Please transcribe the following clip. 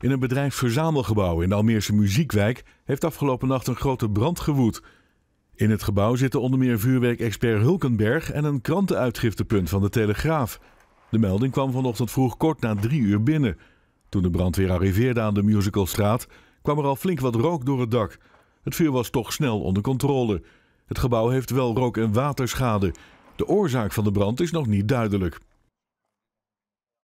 In een bedrijfsverzamelgebouw in de Almeerse Muziekwijk heeft afgelopen nacht een grote brand gewoed. In het gebouw zitten onder meer vuurwerkexpert Hulkenberg en een krantenuitgiftepunt van de Telegraaf. De melding kwam vanochtend vroeg kort na drie uur binnen. Toen de brandweer arriveerde aan de Musicalstraat, kwam er al flink wat rook door het dak. Het vuur was toch snel onder controle. Het gebouw heeft wel rook- en waterschade. De oorzaak van de brand is nog niet duidelijk.